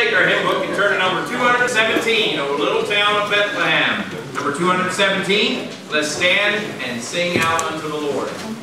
take our hymn book and turn to number 217, O Little Town of Bethlehem. Number 217, let's stand and sing out unto the Lord.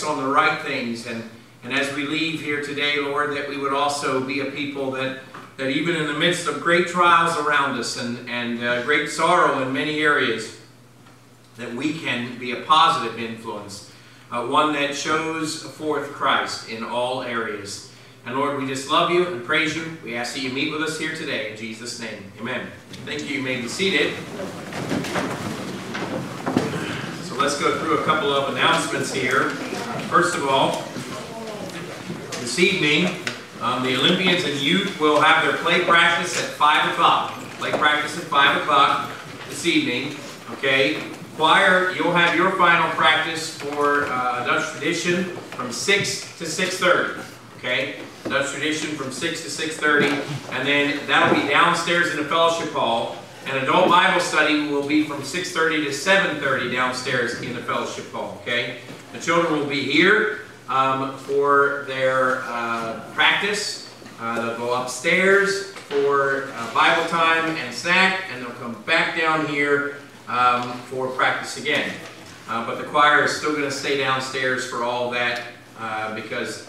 On the right things. And, and as we leave here today, Lord, that we would also be a people that, that even in the midst of great trials around us and, and uh, great sorrow in many areas, that we can be a positive influence, uh, one that shows forth Christ in all areas. And Lord, we just love you and praise you. We ask that you meet with us here today. In Jesus' name, amen. Thank you. You may be seated. So let's go through a couple of announcements here. First of all, this evening, um, the Olympians and youth will have their play practice at 5 o'clock. Play practice at 5 o'clock this evening. Okay? Choir, you'll have your final practice for uh, Dutch tradition from 6 to 6.30. Okay? Dutch tradition from 6 to 6.30. And then that'll be downstairs in the fellowship hall. And adult Bible study will be from 6.30 to 7.30 downstairs in the fellowship hall. Okay? The children will be here um, for their uh, practice. Uh, they'll go upstairs for uh, Bible time and snack, and they'll come back down here um, for practice again. Uh, but the choir is still going to stay downstairs for all that uh, because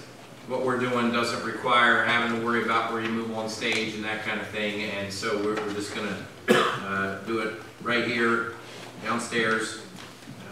what we're doing doesn't require having to worry about where you move on stage and that kind of thing. And so we're, we're just going to uh, do it right here, downstairs.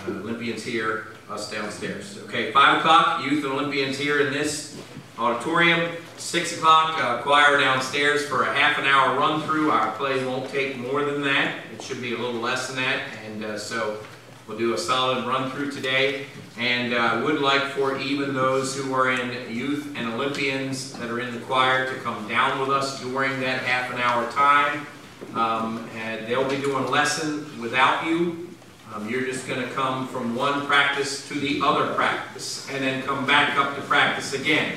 Olympians here us downstairs. Okay, 5 o'clock, Youth and Olympians here in this Auditorium, 6 o'clock, uh, choir downstairs for a half an hour run-through. Our play won't take more than that. It should be a little less than that. And uh, so we'll do a solid run-through today. And uh, I would like for even those who are in youth and Olympians that are in the choir to come down with us during that half an hour time. Um, and they'll be doing a lesson without you. Um, you're just going to come from one practice to the other practice and then come back up to practice again.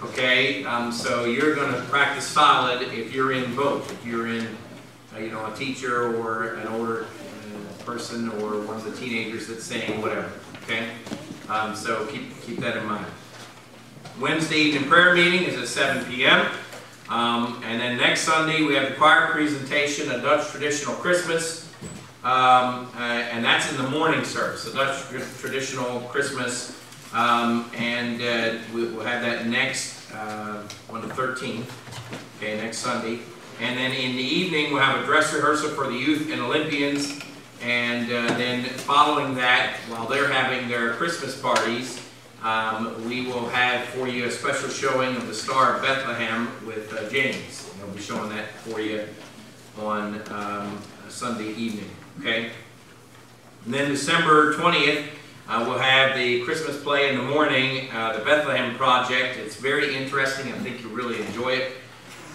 Okay, um, so you're going to practice solid if you're in both. If you're in, uh, you know, a teacher or an older uh, person or one of the teenagers that's saying whatever. Okay, um, so keep keep that in mind. Wednesday evening prayer meeting is at 7 p.m. Um, and then next Sunday we have the choir presentation, a Dutch traditional Christmas. Um, uh, and that's in the morning service, the Dutch traditional Christmas. Um, and uh, we, will have that next uh, on the 13th, okay, next Sunday. And then in the evening we'll have a dress rehearsal for the youth and Olympians. And uh, then following that, while they're having their Christmas parties, um, we will have for you a special showing of the Star of Bethlehem with uh, James. And we'll be showing that for you on um, Sunday evening. Okay? And then December 20th, uh, we'll have the Christmas play in the morning, uh, the Bethlehem Project. It's very interesting. I think you'll really enjoy it.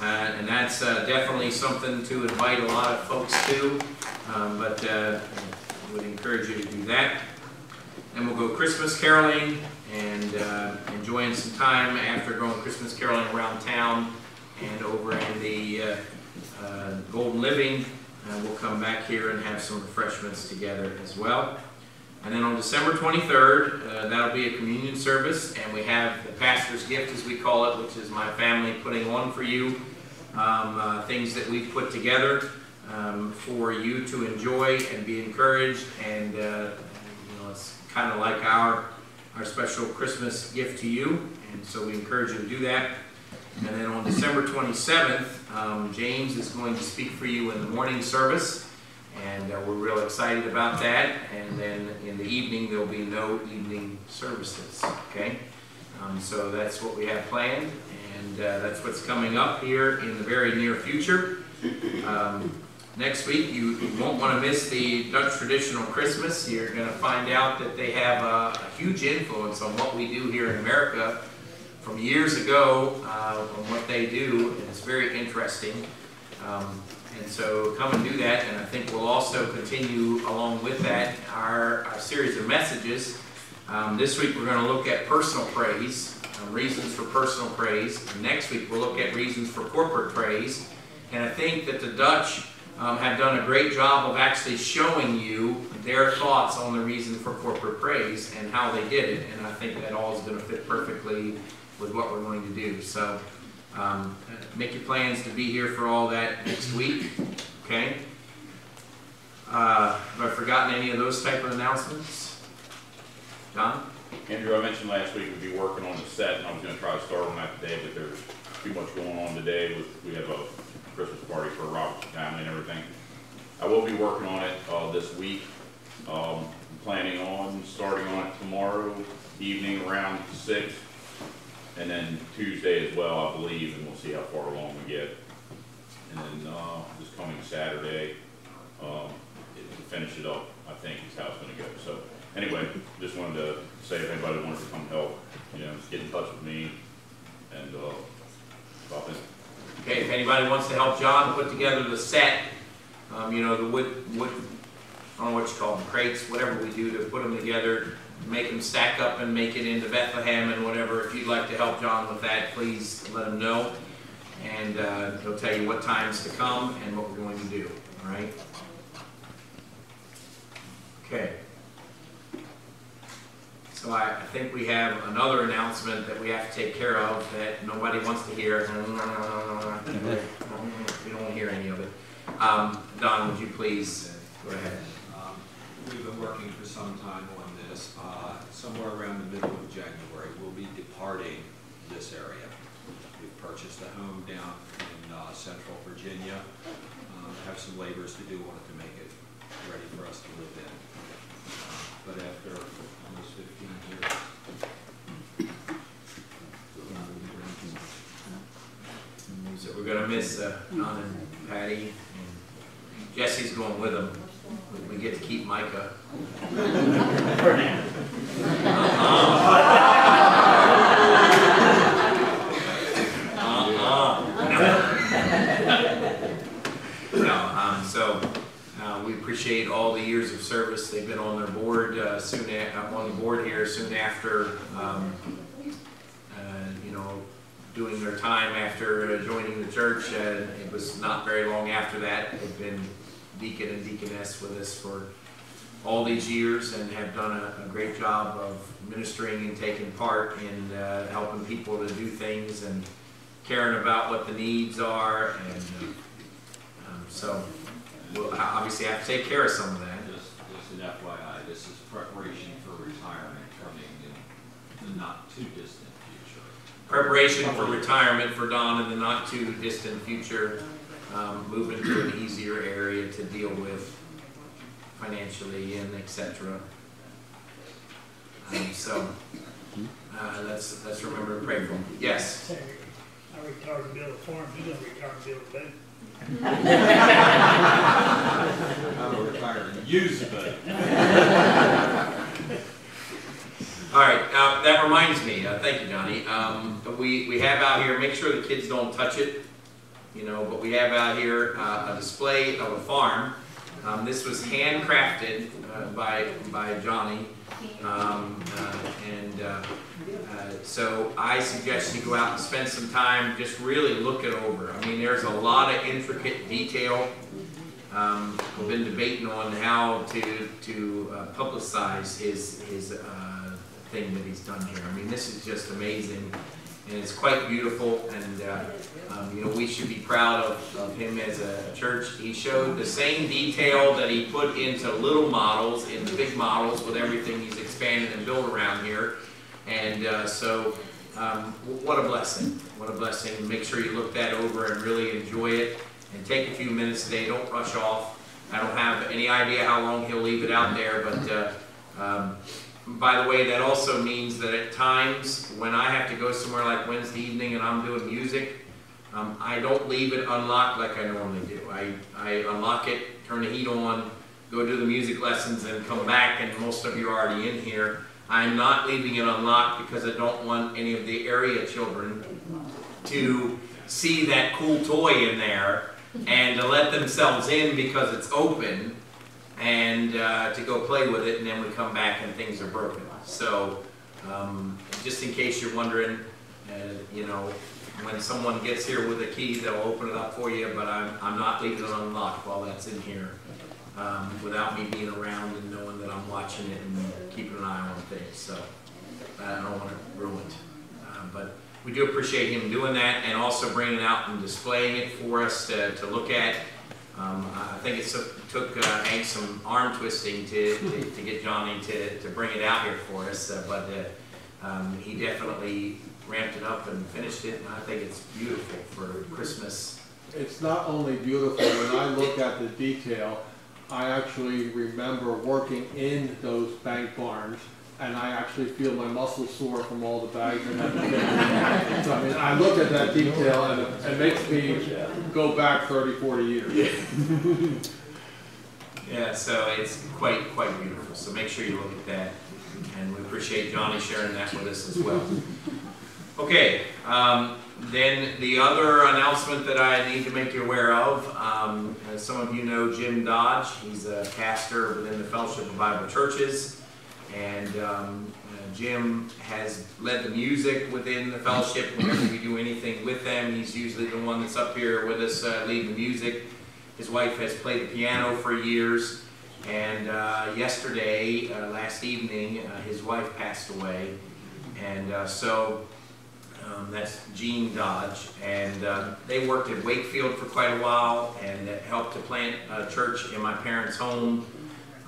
Uh, and that's uh, definitely something to invite a lot of folks to. Um, but uh, I would encourage you to do that. Then we'll go Christmas caroling and uh, enjoying some time after going Christmas caroling around town and over in the Golden Living and we'll come back here and have some refreshments together as well. And then on December 23rd, uh, that'll be a communion service, and we have the pastor's gift, as we call it, which is my family putting on for you um, uh, things that we've put together um, for you to enjoy and be encouraged. And uh, you know, it's kind of like our our special Christmas gift to you, and so we encourage you to do that. And then on December 27th, um, James is going to speak for you in the morning service. And uh, we're real excited about that. And then in the evening, there'll be no evening services. Okay? Um, so that's what we have planned. And uh, that's what's coming up here in the very near future. Um, next week, you, you won't want to miss the Dutch traditional Christmas. You're going to find out that they have a, a huge influence on what we do here in America from years ago uh, on what they do, and it's very interesting. Um, and so come and do that, and I think we'll also continue along with that our, our series of messages. Um, this week we're going to look at personal praise, uh, reasons for personal praise. And next week we'll look at reasons for corporate praise. And I think that the Dutch um, have done a great job of actually showing you their thoughts on the reason for corporate praise and how they did it. And I think that all is going to fit perfectly with what we're going to do. So um, make your plans to be here for all that next week. Okay? Uh, have I forgotten any of those type of announcements? John? Andrew, I mentioned last week we'd be working on the set, and I was gonna try to start on that today, but there's too much going on today with, we have a Christmas party for Robert's family and everything. I will be working on it, uh, this week. Um, planning on starting on it tomorrow evening around six. And then Tuesday as well, I believe, and we'll see how far along we get. And then, uh, this coming Saturday, um, to finish it up, I think is how it's gonna go. So, anyway, just wanted to say if anybody wanted to come help, you know, just get in touch with me and, uh, in. Okay, if anybody wants to help John put together the set, um, you know, the wood, wood, I don't know what you call them, crates, whatever we do to put them together, make them stack up and make it into Bethlehem and whatever. If you'd like to help John with that, please let him know. And uh, he'll tell you what times to come and what we're going to do, all right? Okay. So I, I think we have another announcement that we have to take care of that nobody wants to hear. We don't want to hear any of it. Um, Don, would you please go ahead? Um, We've been working for some time. Uh, Somewhere around the middle of January, we'll be departing this area. We've purchased a home down in uh, central Virginia. Um, Have some labors to do on it to make it ready for us to live in. Uh, But after almost 15 years, So we're gonna miss uh, Don and Patty. and Jesse's going with them. We- We get to keep Micah. appreciate all the years of service. They've been on their board, uh, soon, uh, on the board here soon after, um, uh, you know, doing their time after uh, joining the church. Uh, it was not very long after that. They've been deacon and deaconess with us for all these years and have done a, a great job of ministering and taking part in, uh, helping people to do things and caring about what the needs are and, uh, um, so, we'll obviously have to take care of some of that. Just, just an FYI, this is preparation for retirement coming in the not too distant future. Preparation for retirement for Don in the not too distant future, um, moving to an easier area to deal with financially and etc. Um, so, uh, let's, let's remember to pray for him. Yes, Say, I retired to build a farm, you gonna retire to build a boat. I'm a retired user, but all right, uh, that reminds me, uh, thank you, Johnny, um, we, we have out here, make sure the kids don't touch it, you know, but we have out here, uh, a display of a farm. Um, this was handcrafted, uh, by, by Johnny, um, uh, and, uh, uh, so I suggest you go out and spend some time, just really look it over. I mean, there's a lot of intricate detail. Um, we've been debating on how to, to uh, publicize his, his, uh, thing that he's done here. I mean, this is just amazing, and it's quite beautiful, and, uh, um, you know, we should be proud of, of him as a church. He showed the same detail that he put into little models, into big models with everything he's expanded and built around here. And, uh, so, um, what a blessing, what a blessing. Make sure you look that over and really enjoy it, and take a few minutes today, don't rush off. I don't have any idea how long he'll leave it out there, but, uh, um, by the way, that also means that at times, when I have to go somewhere like Wednesday evening and I'm doing music, um, I don't leave it unlocked like I normally do. I, I unlock it, turn the heat on, go do the music lessons and come back and most of you are already in here. I'm not leaving it unlocked because I don't want any of the area children to see that cool toy in there and to let themselves in because it's open and uh, to go play with it, and then we come back and things are broken. So, um, just in case you're wondering, uh, you know, when someone gets here with a key, they'll open it up for you, but I'm, I'm not leaving it unlocked while that's in here, um, without me being around and knowing that I'm watching it and keeping an eye on things, so I don't want to ruin it ruined. Uh, But we do appreciate him doing that and also bringing it out and displaying it for us to, to look at. Um, I think it took- took uh, Hank some arm twisting to, to to get Johnny to, to bring it out here for us, uh, but uh, um, he definitely ramped it up and finished it, and I think it's beautiful for Christmas. It's not only beautiful, when I look at the detail, I actually remember working in those bank barns, and I actually feel my muscles sore from all the bags and everything. So I mean, I look at that detail and it- it makes me go back 30, 40 years. Yeah, so it's quite, quite beautiful, so make sure you look at that, and we appreciate Johnny sharing that with us as well. Okay, um, then the other announcement that I need to make you aware of, um, as some of you know Jim Dodge, he's a pastor within the Fellowship of Bible Churches, and, um, uh, Jim has led the music within the fellowship, whenever we do anything with them, he's usually the one that's up here with us, uh, leading the music. His wife has played the piano for years, and uh, yesterday, uh, last evening, uh, his wife passed away. And uh, so um, that's Jean Dodge. And they worked at Wakefield for quite a while and helped to plant a church in my parents' home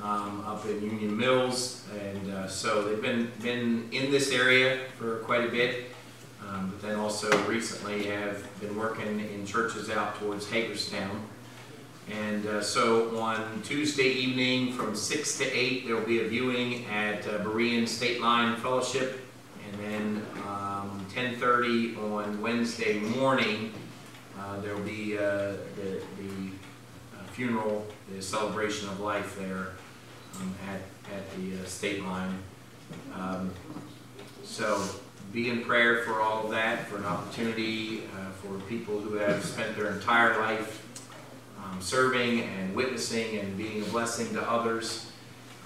um, up in Union Mills. And uh, so they've been, been in this area for quite a bit. Um, but then also recently have been working in churches out towards Hagerstown. And uh, so on Tuesday evening from 6 to 8, there will be a viewing at uh, Berean State Line Fellowship. And then um, 10:30 on Wednesday morning, Uh, There'll be uh, the the uh, funeral, the celebration of life there um, at, at the uh, state line. Um, So be in prayer for all of that, for an opportunity uh, for people who have spent their entire life um, serving and witnessing and being a blessing to others.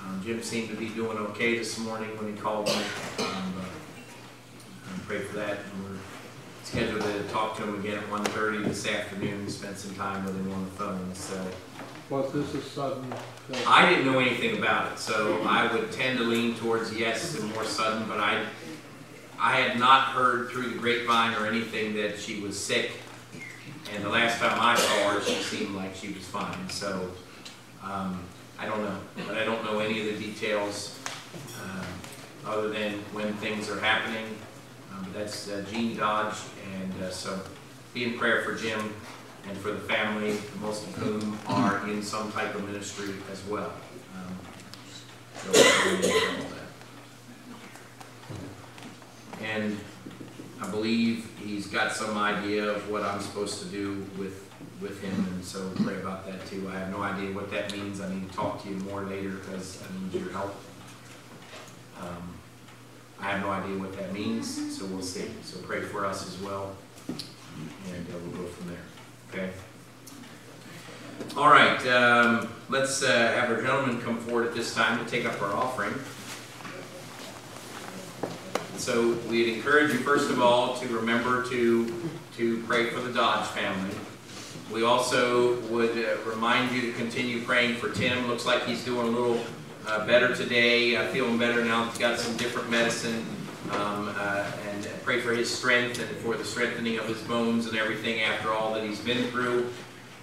Um, Jim seemed to be doing okay this morning when he called me. Um, Pray for that. And we're scheduled to talk to him again at 1:30 this afternoon, spend some time with him on the phone, so. Was this a sudden? I didn't know anything about it, so I would tend to lean towards yes and more sudden, but I, I had not heard through the grapevine or anything that she was sick. And the last time I saw her, she seemed like she was fine, so, um, I don't know. But I don't know any of the details, um, other than when things are happening. Um, that's uh, Jean Dodge, and, uh, so be in prayer for Jim and for the family, most of whom are in some type of ministry as well. Um. And I believe he's got some idea of what I'm supposed to do with, with him, and so pray about that too. I have no idea what that means. I need to talk to you more later because I need your help. Um, I have no idea what that means, so we'll see. So pray for us as well, and uh, we'll go from there. Okay? All right, um, let's, uh, have our gentlemen come forward at this time to take up our offering. So we'd encourage you, first of all, to remember to, to pray for the Dodge family. We also would uh, remind you to continue praying for Tim. Looks like he's doing a little, uh, better today, uh, feeling better now. He's got some different medicine. Um, uh, pray for his strength and for the strengthening of his bones and everything after all that he's been through.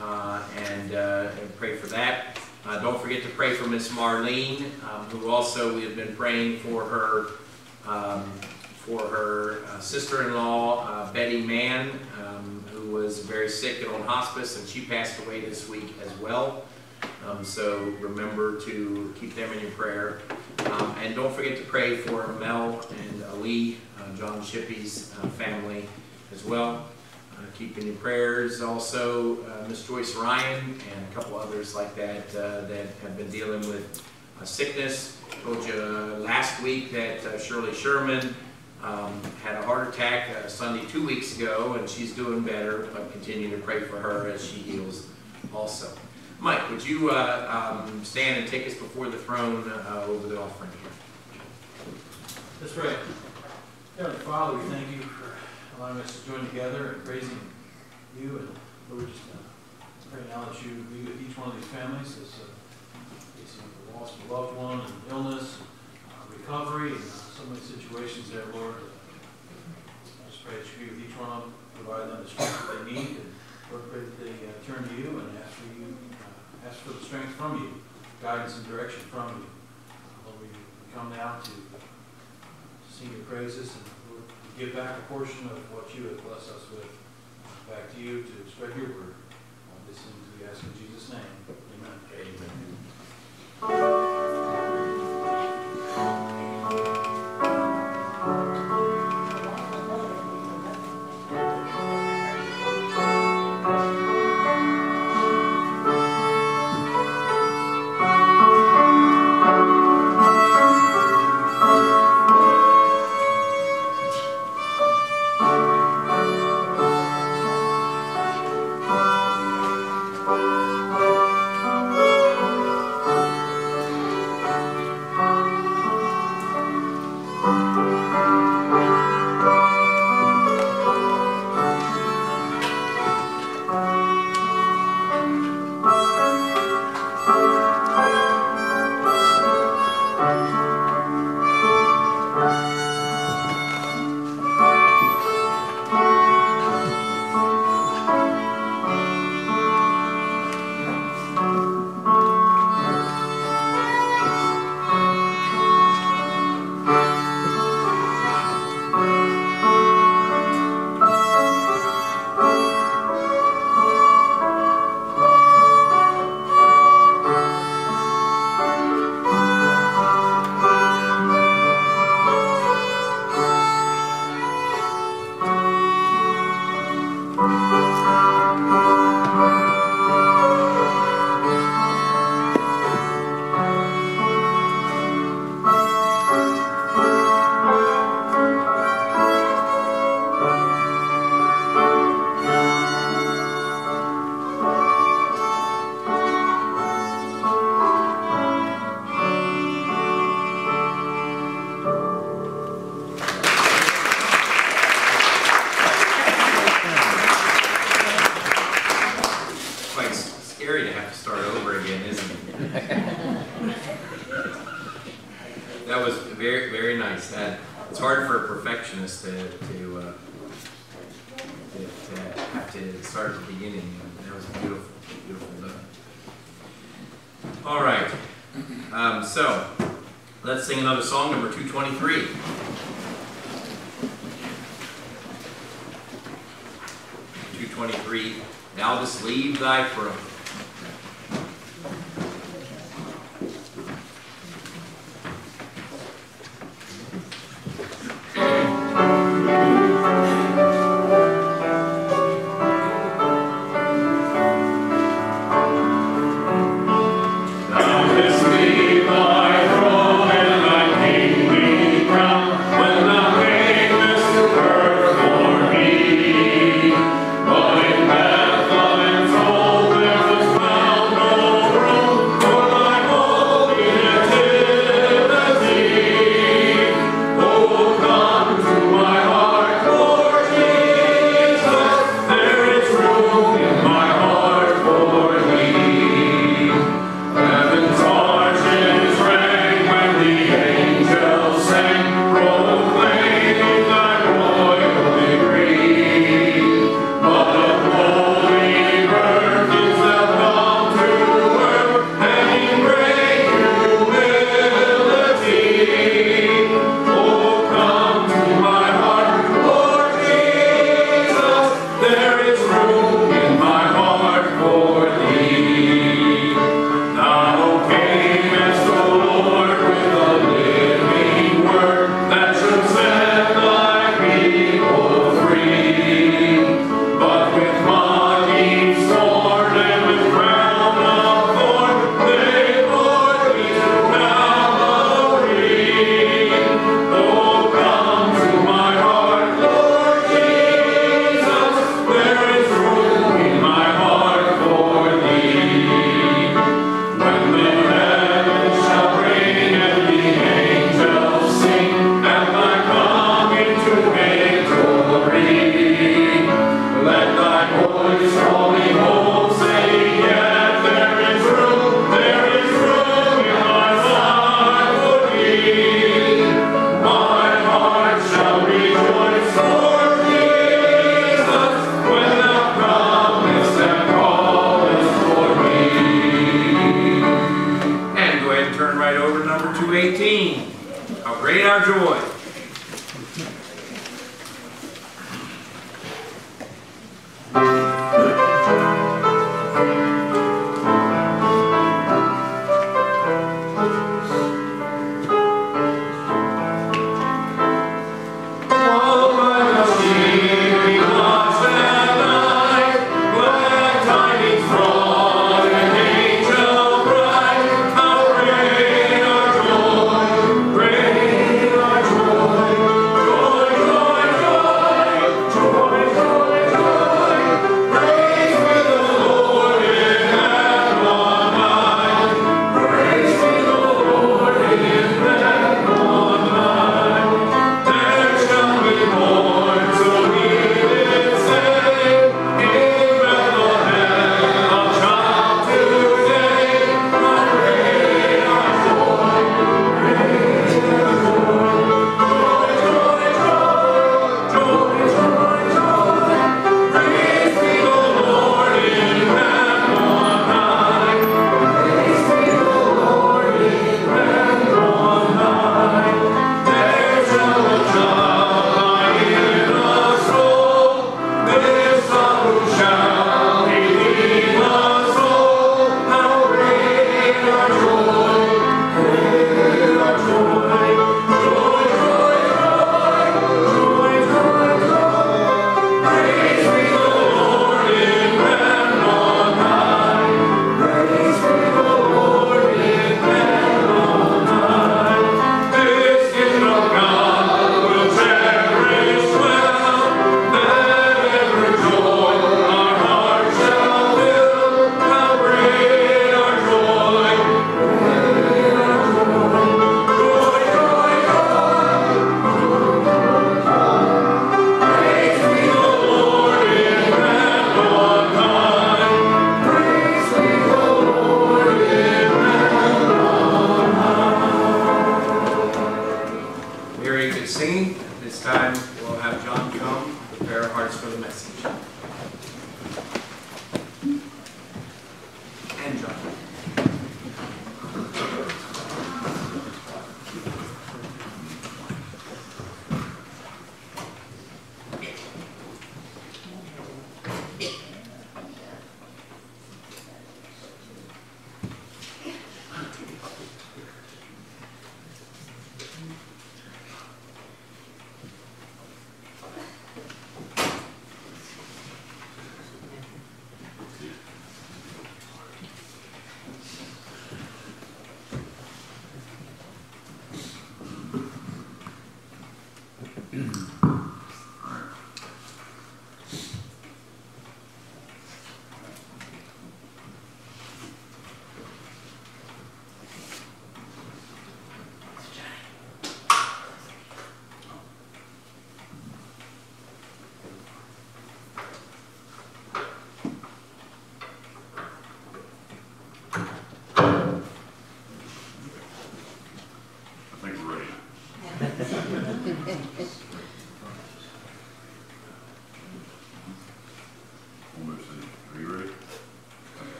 Uh, and, uh, and pray for that. Uh, don't forget to pray for Miss Marlene, um, who also we have been praying for her, um, for her uh, sister-in-law uh, Betty Mann, um, who was very sick and on hospice, and she passed away this week as well. Um, so remember to keep them in your prayer. Um, and don't forget to pray for Mel and Ali, John Shippey's uh, family as well. Uh, keep in prayers also uh, Miss Joyce Ryan and a couple others like that uh, that have been dealing with uh, sickness. Told you last week that uh, Shirley Sherman um, had a heart attack Sunday two weeks ago, and she's doing better. But continue to pray for her as she heals also. Mike, would you um, stand and take us before the throne over the offering here? Let's pray. Heavenly Father, we thank you for allowing us to join together and praising you and Lord, just uh, pray now that you be with each one of these families as uh, of a loved one and illness, uh, recovery, and uh, so many situations there, Lord. I just pray that you be with each one of them, provide them the strength that they need, and Lord, pray that they uh, turn to you and ask for you, uh, ask for the strength from you, guidance and direction from you. Lord, we come now to sing your praises and Lord, give back a portion of what you have blessed us with back to you to spread your word. All these things we ask in Jesus' name. Amen. Amen.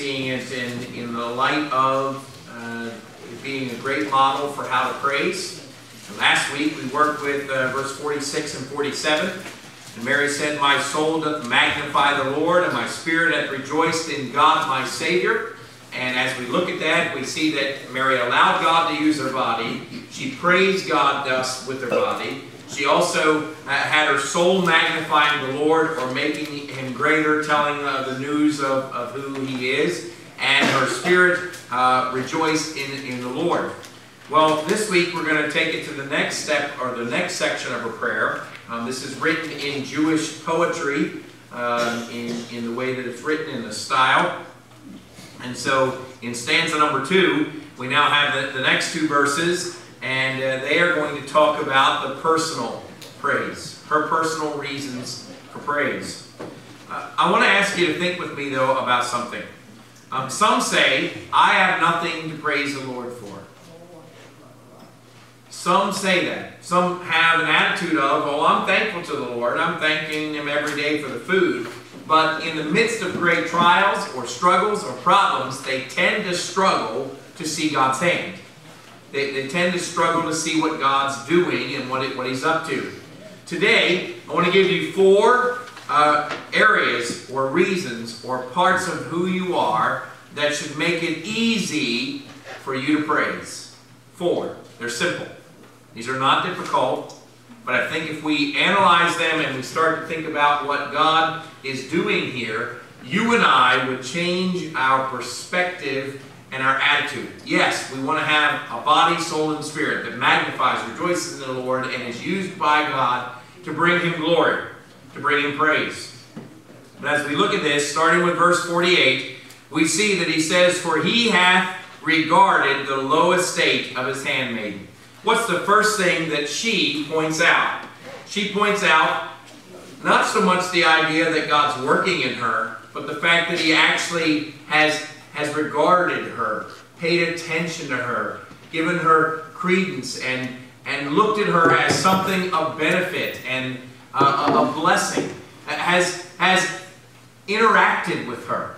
Seeing it in, in the light of uh, being a great model for how to praise. And last week we worked with uh, verse 46 and 47. And Mary said, My soul doth magnify the Lord, and my spirit hath rejoiced in God my Savior. And as we look at that, we see that Mary allowed God to use her body. She praised God thus with her body. She also uh, had her soul magnifying the Lord or making him greater, telling uh, the news of, of who he is. And her spirit uh, rejoiced in, in the Lord. Well, this week we're going to take it to the next step or the next section of her prayer. Um, this is written in Jewish poetry, um, in, in the way that it's written in the style. And so in stanza number two, we now have the, the next two verses, and uh, they are going to talk about the personal praise, her personal reasons for praise. Uh, I want to ask you to think with me, though, about something. Um, some say, I have nothing to praise the Lord for. Some say that. Some have an attitude of, oh, I'm thankful to the Lord. I'm thanking Him every day for the food. But in the midst of great trials or struggles or problems, they tend to struggle to see God's hand. They, they tend to struggle to see what God's doing and what, it, what He's up to. Today, I want to give you four uh, areas or reasons or parts of who you are that should make it easy for you to praise. Four. They're simple. These are not difficult, but I think if we analyze them and we start to think about what God is doing here, you and I would change our perspective and our attitude. Yes, we want to have a body, soul, and spirit that magnifies, rejoices in the Lord, and is used by God to bring Him glory, to bring Him praise. But as we look at this, starting with verse 48, we see that He says, For He hath regarded the low estate of His handmaiden. What's the first thing that she points out? She points out not so much the idea that God's working in her, but the fact that He actually has, has regarded her, paid attention to her, given her credence, and, and looked at her as something of benefit and uh, a blessing, has, has interacted with her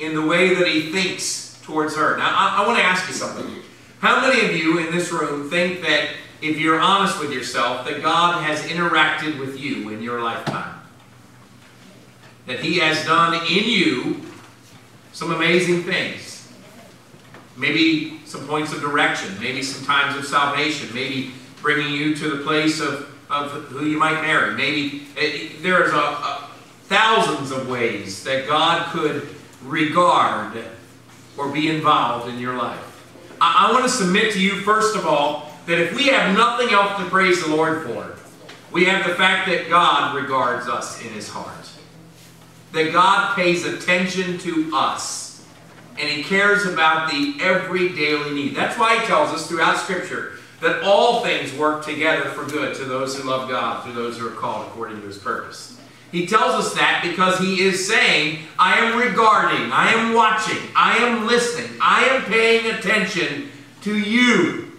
in the way that He thinks towards her. Now, I, I want to ask you something. How many of you in this room think that if you're honest with yourself, that God has interacted with you in your lifetime? That He has done in you some amazing things. Maybe some points of direction, maybe some times of salvation, maybe bringing you to the place of, of who you might marry. Maybe it, there's a, a, thousands of ways that God could regard or be involved in your life. I, I want to submit to you, first of all, that if we have nothing else to praise the Lord for, we have the fact that God regards us in His heart. That God pays attention to us. And He cares about the every daily need. That's why He tells us throughout Scripture that all things work together for good to those who love God, to those who are called according to His purpose. He tells us that because he is saying, I am regarding, I am watching, I am listening, I am paying attention to you.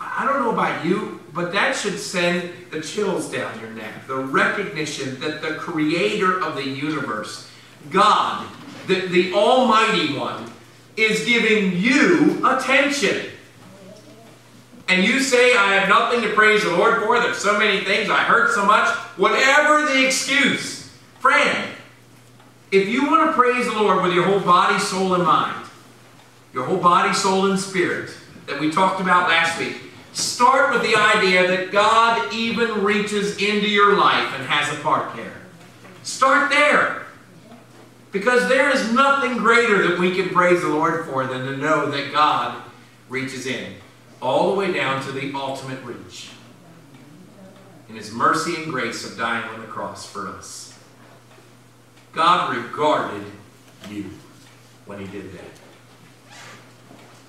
I don't know about you, but that should send the chills down your neck. The recognition that the creator of the universe, God, the, the Almighty One, is giving you attention. And you say, I have nothing to praise the Lord for, there's so many things, I hurt so much, whatever the excuse, friend, if you want to praise the Lord with your whole body, soul, and mind, your whole body, soul, and spirit that we talked about last week, start with the idea that God even reaches into your life and has a part there. Start there. Because there is nothing greater that we can praise the Lord for than to know that God reaches in all the way down to the ultimate reach in his mercy and grace of dying on the cross for us. God regarded you when he did that.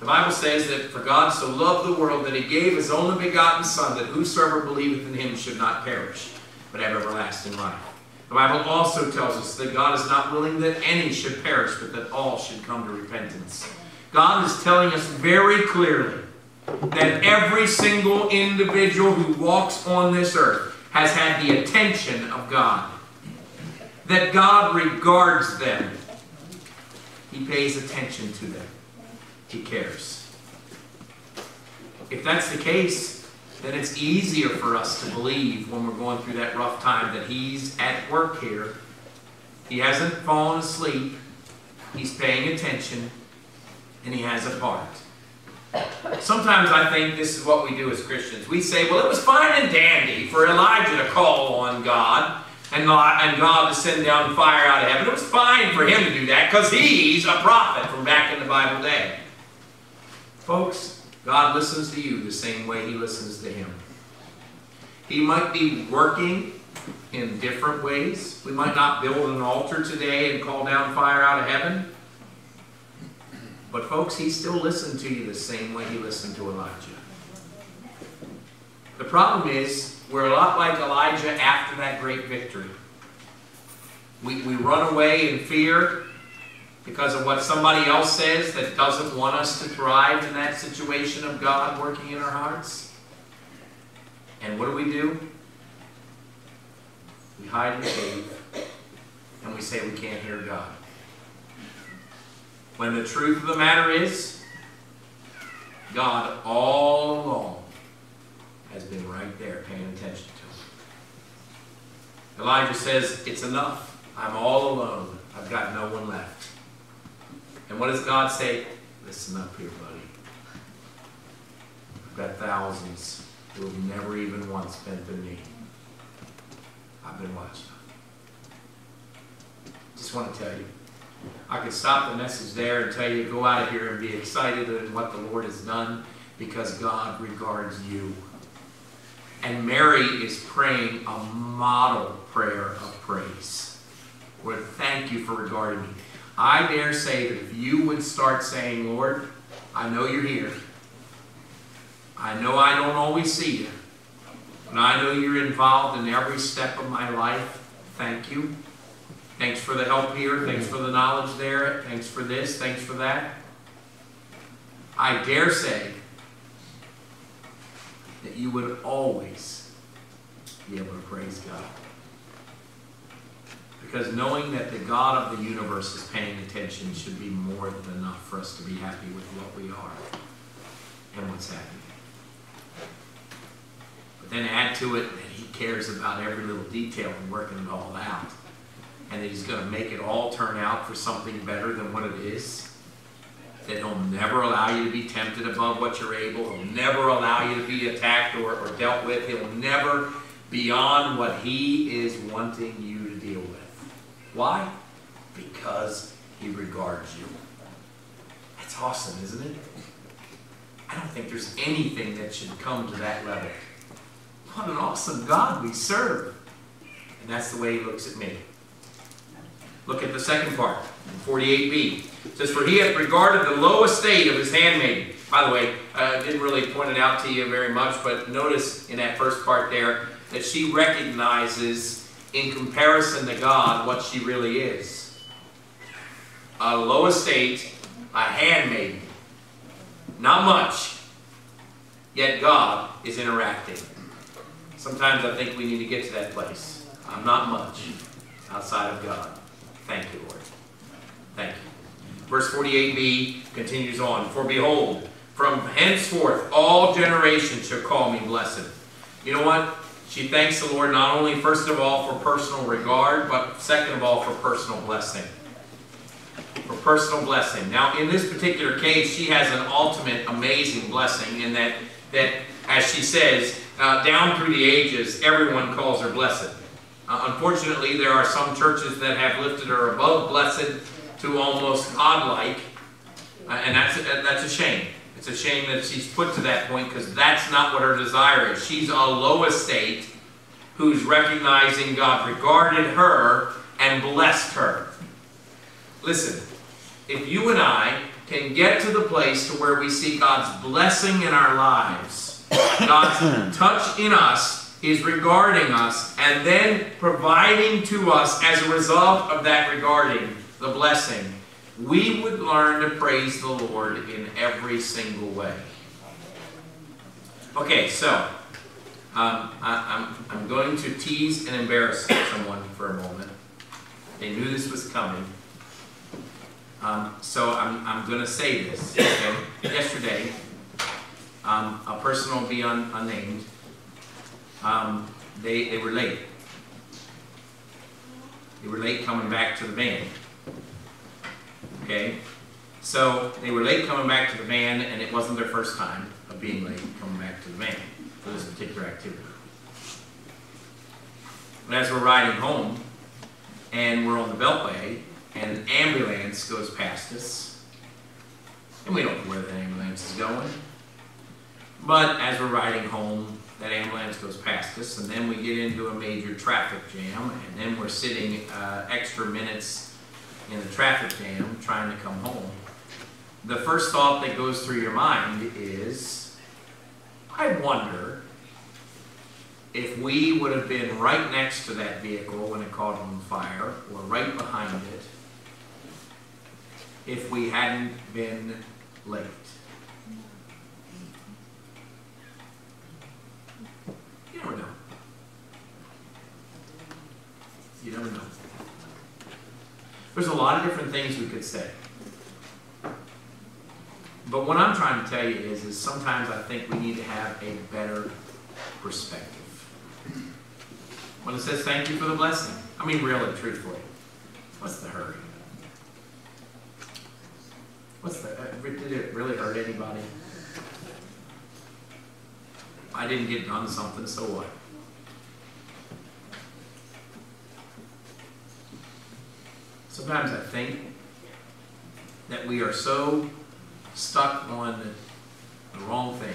The Bible says that for God so loved the world that he gave his only begotten Son, that whosoever believeth in him should not perish, but have everlasting life. The Bible also tells us that God is not willing that any should perish, but that all should come to repentance. God is telling us very clearly that every single individual who walks on this earth has had the attention of God. That God regards them. He pays attention to them. He cares. If that's the case, then it's easier for us to believe when we're going through that rough time that He's at work here. He hasn't fallen asleep. He's paying attention. And He has a part. Sometimes I think this is what we do as Christians. We say, well, it was fine and dandy for Elijah to call on God and God to send down fire out of heaven. It was fine for him to do that because he's a prophet from back in the Bible day. Folks, God listens to you the same way he listens to him. He might be working in different ways. We might not build an altar today and call down fire out of heaven. But folks, he still listened to you the same way he listened to Elijah. The problem is, we're a lot like Elijah after that great victory. We, we run away in fear because of what somebody else says that doesn't want us to thrive in that situation of God working in our hearts. And what do we do? We hide in the cave and we say we can't hear God. When the truth of the matter is, God all along has been right there paying attention to him. Elijah says, It's enough. I'm all alone. I've got no one left. And what does God say? Listen up here, buddy. I've got thousands who have never even once bent to knee. I've been watching. Just want to tell you. I could stop the message there and tell you go out of here and be excited at what the Lord has done because God regards you. And Mary is praying a model prayer of praise. Lord, thank you for regarding me. I dare say that if you would start saying, Lord, I know you're here. I know I don't always see you. But I know you're involved in every step of my life. Thank you. Thanks for the help here. Thanks for the knowledge there. Thanks for this. Thanks for that. I dare say that you would always be able to praise God. Because knowing that the God of the universe is paying attention should be more than enough for us to be happy with what we are and what's happening. But then add to it that He cares about every little detail and working it all out. And that He's going to make it all turn out for something better than what it is that he'll never allow you to be tempted above what you're able. He'll never allow you to be attacked or, or dealt with. He'll never beyond what he is wanting you. Why? Because he regards you. That's awesome, isn't it? I don't think there's anything that should come to that level. What an awesome God we serve. And that's the way he looks at me. Look at the second part, 48b. It says, For he hath regarded the low estate of his handmaiden. By the way, I uh, didn't really point it out to you very much, but notice in that first part there that she recognizes, in comparison to God, what she really is. A low estate, a handmaiden. Not much, yet God is interacting. Sometimes I think we need to get to that place. I'm not much outside of God. Thank you, Lord. Thank you. Verse 48b continues on. For behold, from henceforth all generations shall call me blessed. You know what? She thanks the Lord not only, first of all, for personal regard, but second of all, for personal blessing. For personal blessing. Now, in this particular case, she has an ultimate amazing blessing in that, that as she says, uh, down through the ages, everyone calls her blessed. Uh, unfortunately, there are some churches that have lifted her above blessed to almost godlike, uh, and that's, uh, that's a shame. It's a shame that she's put to that point because that's not what her desire is. She's a low estate who's recognizing God regarded her and blessed her. Listen, if you and I can get to the place to where we see God's blessing in our lives, God's touch in us, is regarding us and then providing to us as a result of that regarding the blessing, we would learn to praise the Lord in every single way. Okay, so, um, I, I'm, I'm going to tease and embarrass someone for a moment. They knew this was coming. Um, so I'm, I'm gonna say this, okay? Yesterday, um, a person will be un, unnamed. Um, they, they were late. They were late coming back to the van. Okay? So they were late coming back to the van, and it wasn't their first time of being late coming back to the van for this particular activity. But as we're riding home, and we're on the Beltway, and an ambulance goes past us, and we don't know where the ambulance is going. But as we're riding home, that ambulance goes past us, and then we get into a major traffic jam, and then we're sitting uh, extra minutes in the traffic jam trying to come home. The first thought that goes through your mind is, I wonder if we would have been right next to that vehicle when it caught on fire, or right behind it, if we hadn't been late. You never know. You never know. There's a lot of different things we could say. But what I'm trying to tell you is, is sometimes I think we need to have a better perspective. When it says thank you for the blessing, I mean really, truthfully, what's the hurry? What's the, uh, did it really hurt anybody? I didn't get done something, so what? Sometimes I think that we are so stuck on the wrong thing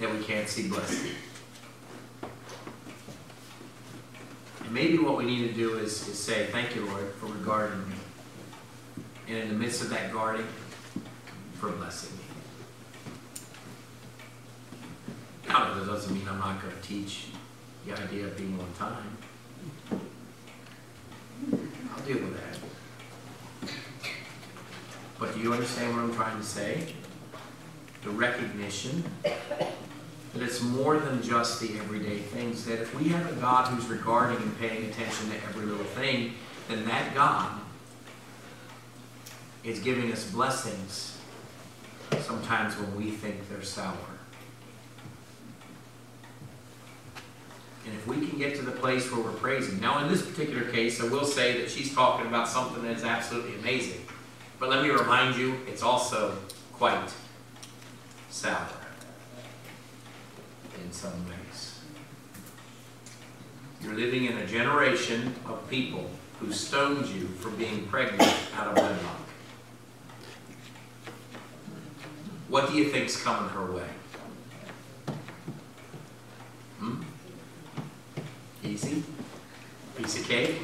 that we can't see blessing. And maybe what we need to do is, is say, thank you, Lord, for regarding me. And in the midst of that guarding, for blessing me. Now, that doesn't mean I'm not going to teach the idea of being on time. I'll deal with that. But do you understand what I'm trying to say? The recognition that it's more than just the everyday things. That if we have a God who's regarding and paying attention to every little thing, then that God is giving us blessings sometimes when we think they're sour. And if we can get to the place where we're praising. Now, in this particular case, I will say that she's talking about something that's absolutely amazing. But let me remind you, it's also quite sour in some ways. You're living in a generation of people who stoned you for being pregnant out of wedlock. What do you think's coming her way? Easy? Piece of cake?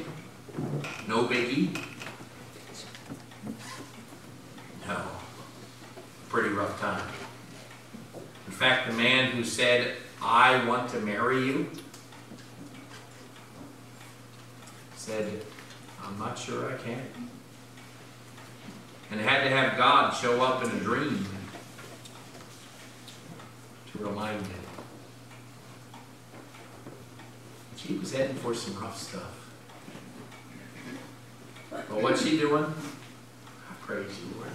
No biggie? No. Pretty rough time. In fact, the man who said, I want to marry you, said, I'm not sure I can. And had to have God show up in a dream to remind him. She was heading for some rough stuff. But what's she doing? I praise you, Lord,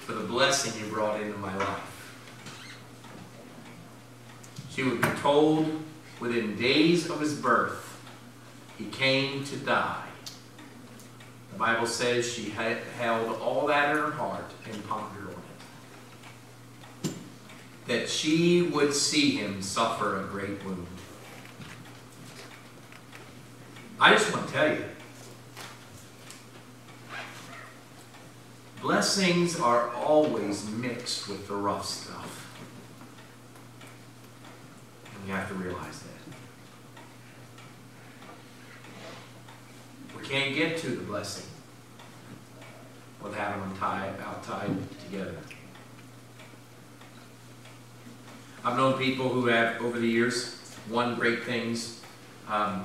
for the blessing you brought into my life. She would be told within days of his birth, he came to die. The Bible says she held all that in her heart and pondered on it. That she would see him suffer a great wound. I just want to tell you, blessings are always mixed with the rough stuff. And we have to realize that. We can't get to the blessing without having them tied, out tied together. I've known people who have, over the years, won great things. Um,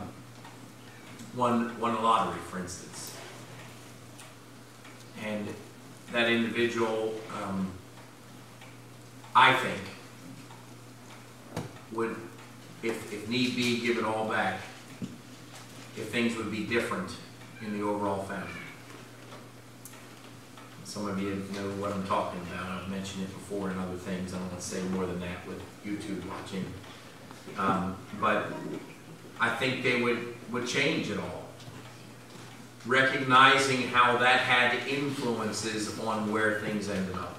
won, won a lottery, for instance. And that individual, um, I think, would, if, if need be, give it all back. If things would be different in the overall family. Some of you know what I'm talking about, I've mentioned it before in other things, I don't want to say more than that with YouTube watching. Um, but I think they would, would change it all. Recognizing how that had influences on where things ended up.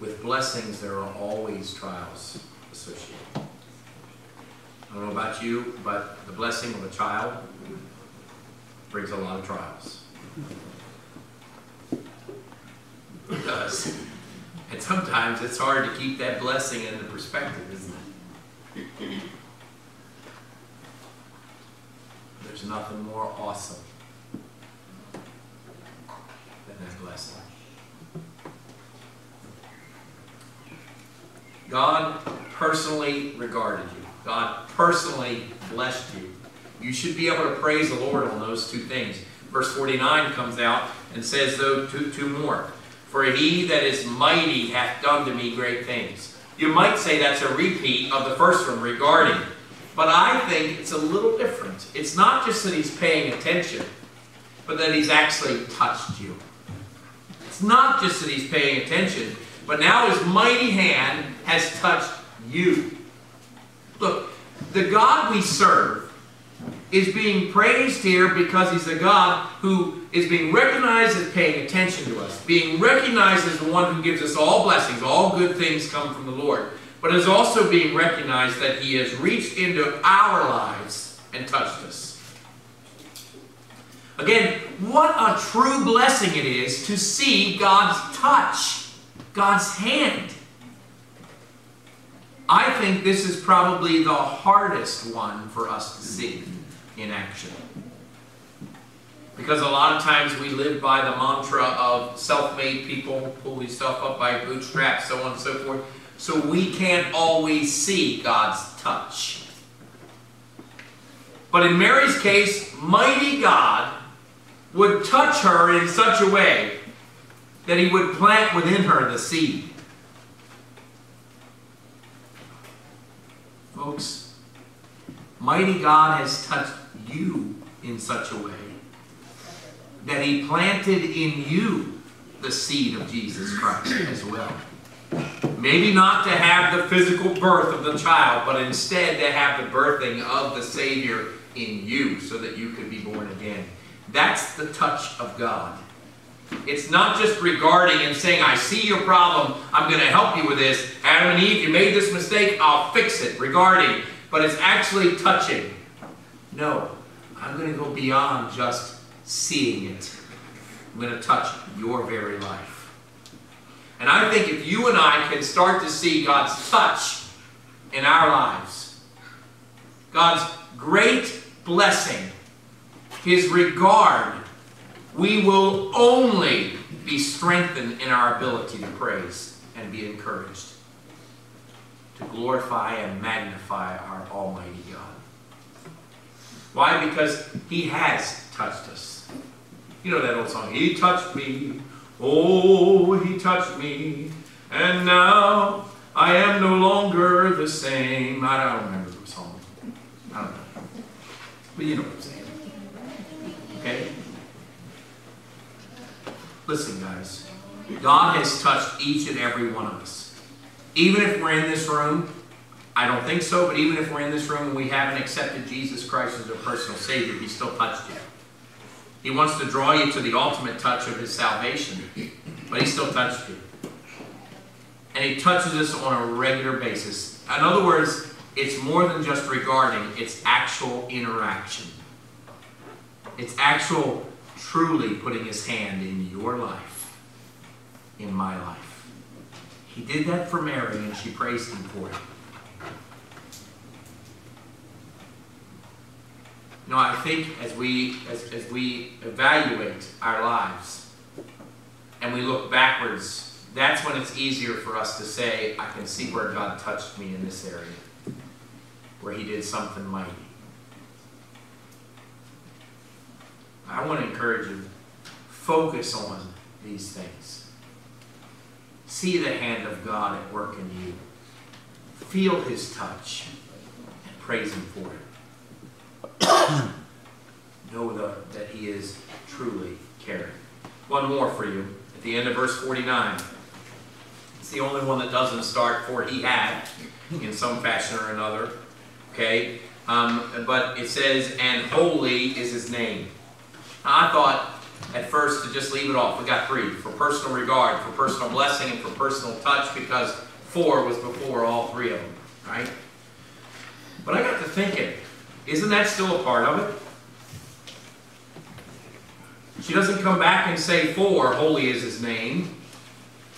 With blessings, there are always trials associated. I don't know about you, but the blessing of a child brings a lot of trials. It does. And sometimes it's hard to keep that blessing in the perspective, isn't it? There's nothing more awesome than that blessing. God personally regarded you. God personally blessed you. You should be able to praise the Lord on those two things. Verse 49 comes out and says, though, two, two more. For he that is mighty hath done to me great things. You might say that's a repeat of the first one regarding. But I think it's a little different. It's not just that he's paying attention, but that he's actually touched you. It's not just that he's paying attention, but now his mighty hand has touched you. Look, the God we serve is being praised here because he's a God who is being recognized as paying attention to us, being recognized as the one who gives us all blessings, all good things come from the Lord, but is also being recognized that he has reached into our lives and touched us. Again, what a true blessing it is to see God's touch, God's hand. I think this is probably the hardest one for us to see in action. Because a lot of times we live by the mantra of self-made people, pull yourself up by bootstraps, so on and so forth. So we can't always see God's touch. But in Mary's case, mighty God would touch her in such a way that he would plant within her the seed. Folks, mighty God has touched you in such a way that he planted in you the seed of Jesus Christ as well. Maybe not to have the physical birth of the child, but instead to have the birthing of the Savior in you so that you could be born again. That's the touch of God. It's not just regarding and saying, I see your problem, I'm going to help you with this. Adam and Eve, you made this mistake, I'll fix it. Regarding. But it's actually touching. No, I'm going to go beyond just seeing it. I'm going to touch your very life. And I think if you and I can start to see God's touch in our lives, God's great blessing, His regard, we will only be strengthened in our ability to praise and be encouraged to glorify and magnify our Almighty God. Why? Because He has touched us. You know that old song, He touched me, oh, He touched me, and now I am no longer the same. I don't remember the song. I don't know. But you know what I'm saying. Okay? Listen, guys. God has touched each and every one of us. Even if we're in this room, I don't think so, but even if we're in this room and we haven't accepted Jesus Christ as our personal Savior, He still touched you. He wants to draw you to the ultimate touch of His salvation, but He still touched you. And He touches us on a regular basis. In other words, it's more than just regarding, it's actual interaction. It's actual, truly putting His hand in your life, in my life. He did that for Mary, and she praised Him for it. Know, I think as we as, as we evaluate our lives and we look backwards, that's when it's easier for us to say, I can see where God touched me in this area, where He did something mighty. I want to encourage you, focus on these things. See the hand of God at work in you. feel his touch and praise him for it. know the, that he is truly caring. One more for you at the end of verse 49. It's the only one that doesn't start for he had in some fashion or another. Okay? Um, but it says, and holy is his name. Now, I thought at first to just leave it off. We got three for personal regard, for personal blessing, and for personal touch because four was before all three of them, right? But I got to thinking, isn't that still a part of it? She doesn't come back and say For holy is his name.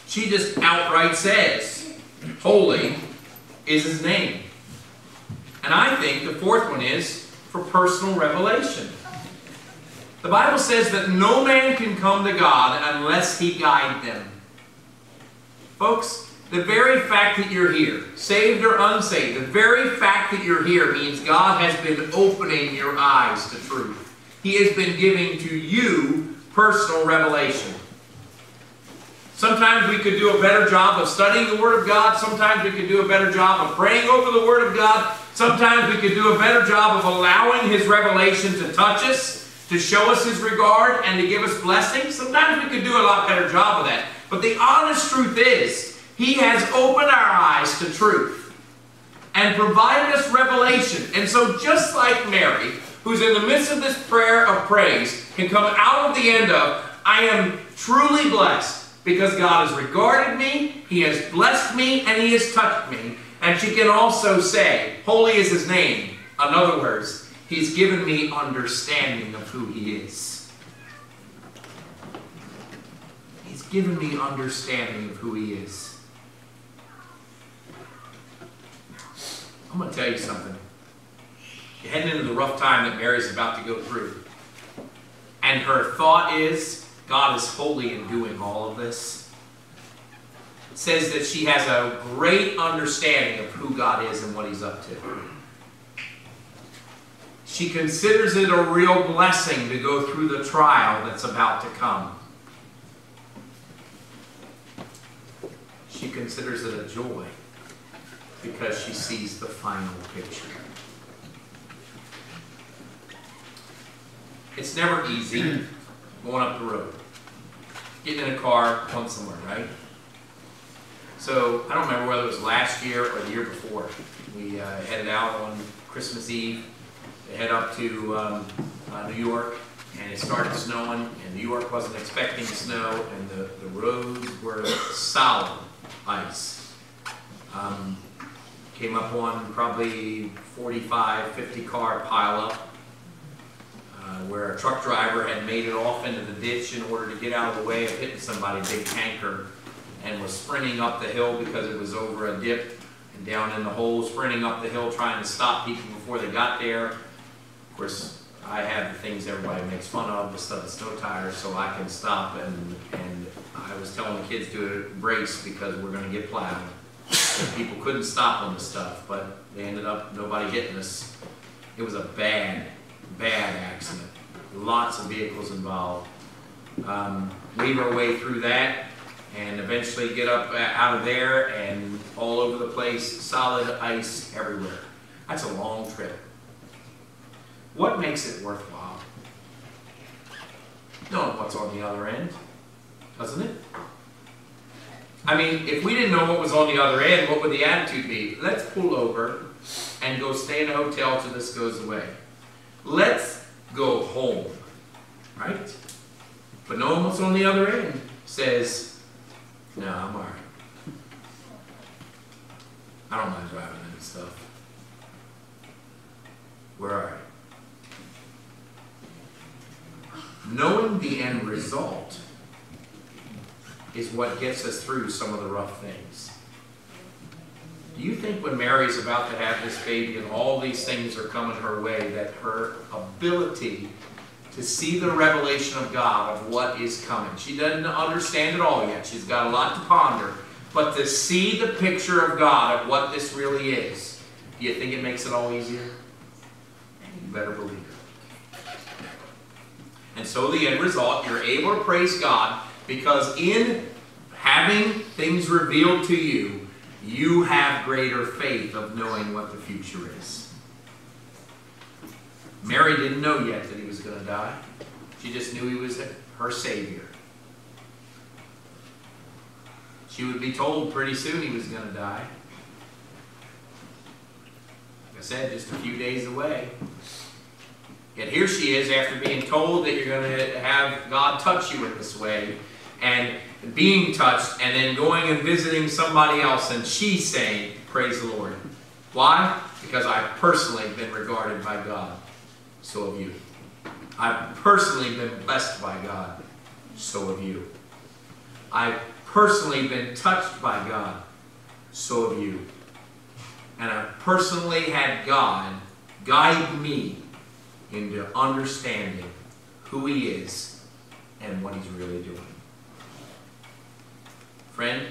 She just outright says, holy is his name. And I think the fourth one is for personal revelation. The Bible says that no man can come to God unless he guide them. Folks, the very fact that you're here, saved or unsaved, the very fact that you're here means God has been opening your eyes to truth. He has been giving to you personal revelation. Sometimes we could do a better job of studying the Word of God. Sometimes we could do a better job of praying over the Word of God. Sometimes we could do a better job of allowing His revelation to touch us, to show us His regard, and to give us blessings. Sometimes we could do a lot better job of that. But the honest truth is, He has opened our eyes to truth and provided us revelation. And so just like Mary, who's in the midst of this prayer of praise, can come out of the end of, I am truly blessed because God has regarded me, He has blessed me, and He has touched me. And she can also say, Holy is His name. In other words, He's given me understanding of who He is. He's given me understanding of who He is. I'm going to tell you something. You're heading into the rough time that Mary's about to go through. And her thought is, God is holy in doing all of this. It says that she has a great understanding of who God is and what He's up to. She considers it a real blessing to go through the trial that's about to come. She considers it a joy because she sees the final picture. It's never easy going up the road, getting in a car, going somewhere, right? So I don't remember whether it was last year or the year before. We uh, headed out on Christmas Eve to head up to um, uh, New York, and it started snowing, and New York wasn't expecting snow, and the, the roads were solid ice. Came up on probably 45, 50 car pileup uh, where a truck driver had made it off into the ditch in order to get out of the way of hitting somebody, big tanker, and was sprinting up the hill because it was over a dip and down in the hole, sprinting up the hill trying to stop people before they got there. Of course, I have the things everybody makes fun of, the stuff snow tires, so I can stop and, and I was telling the kids to brace because we're gonna get plowed. People couldn't stop on the stuff, but they ended up, nobody hitting us. It was a bad, bad accident. Lots of vehicles involved. Um, weave our way through that and eventually get up uh, out of there and all over the place, solid ice everywhere. That's a long trip. What makes it worthwhile? Knowing what's on the other end, doesn't it? I mean, if we didn't know what was on the other end, what would the attitude be? Let's pull over and go stay in a hotel till this goes away. Let's go home, right? But knowing what's on the other end says, no, I'm all right. I don't mind driving and stuff. We're all right. Knowing the end result is what gets us through some of the rough things. Do you think when Mary's about to have this baby and all these things are coming her way, that her ability to see the revelation of God of what is coming, she doesn't understand it all yet, she's got a lot to ponder, but to see the picture of God of what this really is, do you think it makes it all easier? You better believe it. And so the end result, you're able to praise God because in having things revealed to you, you have greater faith of knowing what the future is. Mary didn't know yet that he was going to die. She just knew he was her Savior. She would be told pretty soon he was going to die. Like I said, just a few days away. Yet here she is after being told that you're going to have God touch you in this way and being touched and then going and visiting somebody else and she saying, Praise the Lord. Why? Because I've personally been regarded by God. So have you. I've personally been blessed by God. So have you. I've personally been touched by God. So have you. And I've personally had God guide me into understanding who He is and what He's really doing. Friend,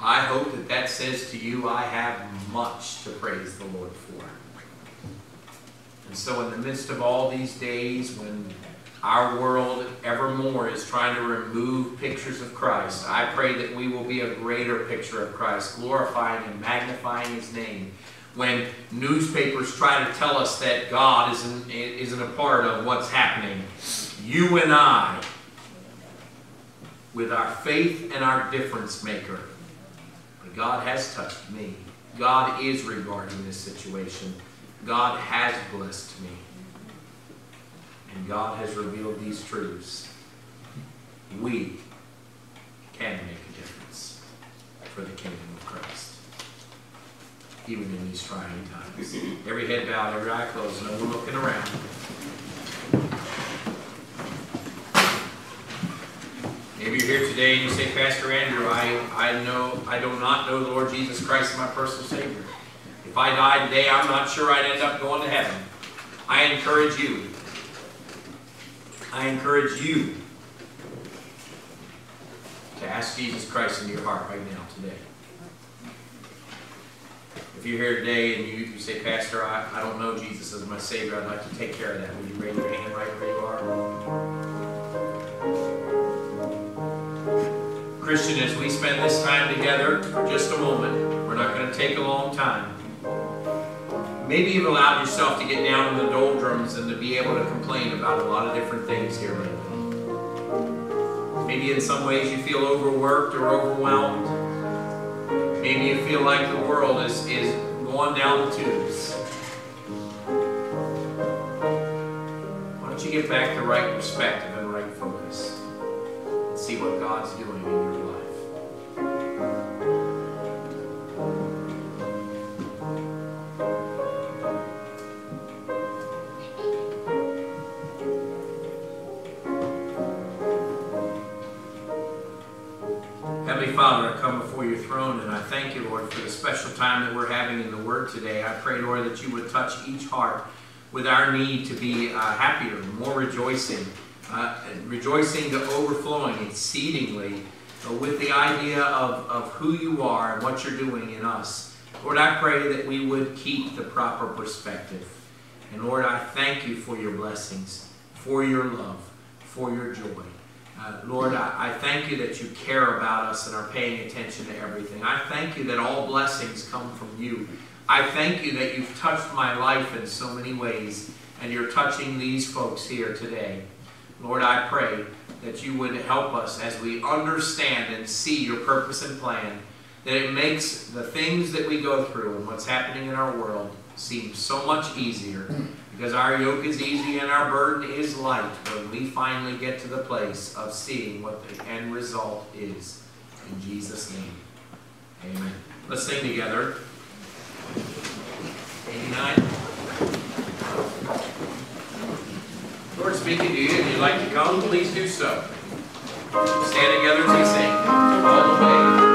I hope that that says to you, I have much to praise the Lord for. And so, in the midst of all these days when our world evermore is trying to remove pictures of Christ, I pray that we will be a greater picture of Christ, glorifying and magnifying His name. When newspapers try to tell us that God isn't, isn't a part of what's happening, you and I, with our faith and our difference maker, But God has touched me. God is regarding this situation. God has blessed me. And God has revealed these truths. We can make a difference for the kingdom of Christ. Even in these trying times. Every head bowed, every eye closed, no one looking around. Maybe you're here today and you say, Pastor Andrew, I, I know I do not know the Lord Jesus Christ as my personal Savior. If I die today, I'm not sure I'd end up going to heaven. I encourage you. I encourage you to ask Jesus Christ into your heart right now, today. If you're here today and you, you say, Pastor, I, I don't know Jesus as my Savior, I'd like to take care of that. Would you raise your hand right where you are? Christian, as we spend this time together just a moment, we're not going to take a long time. Maybe you've allowed yourself to get down in the doldrums and to be able to complain about a lot of different things here lately. Maybe in some ways you feel overworked or overwhelmed. Maybe you feel like the world is, is going down the tubes. Why don't you get back the right perspective see what God's doing in your life? Heavenly Father, I come before your throne and I thank you, Lord, for the special time that we're having in the Word today. I pray, Lord, that you would touch each heart with our need to be uh, happier, more rejoicing, uh, rejoicing to overflowing exceedingly uh, with the idea of, of who you are and what you're doing in us. Lord, I pray that we would keep the proper perspective. And Lord, I thank you for your blessings, for your love, for your joy. Uh, Lord, I, I thank you that you care about us and are paying attention to everything. I thank you that all blessings come from you. I thank you that you've touched my life in so many ways, and you're touching these folks here today. Lord, I pray that you would help us as we understand and see your purpose and plan, that it makes the things that we go through and what's happening in our world seem so much easier because our yoke is easy and our burden is light when we finally get to the place of seeing what the end result is. In Jesus' name, amen. Let's sing together. 89. Lord speaking to you and you'd like to come, please do so. Stand together as we sing. All the way.